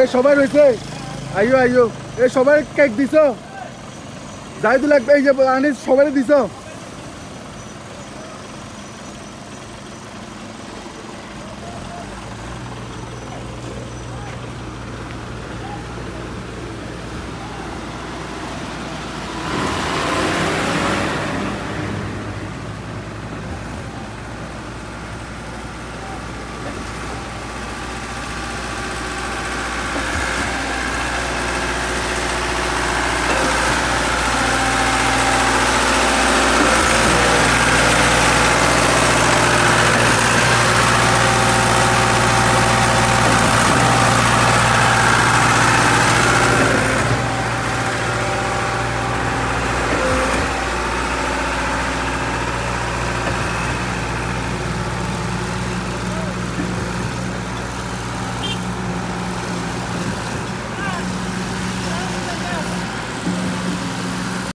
এ, সবাই রয়েছে। আইও আইও। এ, সবাই কেক দিছ? যাই তো লাগবে, এই যে আনি সবাই দিছ?